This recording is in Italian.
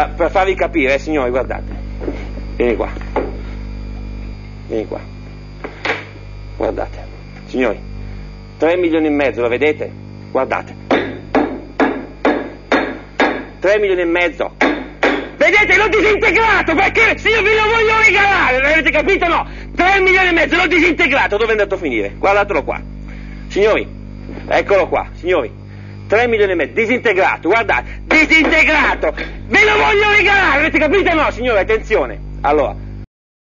Ma per farvi capire, eh, signori, guardate. Vieni qua. Vieni qua. Guardate. Signori, 3 milioni e mezzo, lo vedete? Guardate. 3 milioni e mezzo. Vedete, l'ho disintegrato perché se io ve lo voglio regalare, l'avete capito no? 3 milioni e mezzo, l'ho disintegrato, dove è andato a finire? Guardatelo qua. Signori, eccolo qua, signori. 3 milioni e mezzo, disintegrato, guardate, disintegrato! Ve lo voglio regalare, avete capito no, signori? Attenzione. Allora,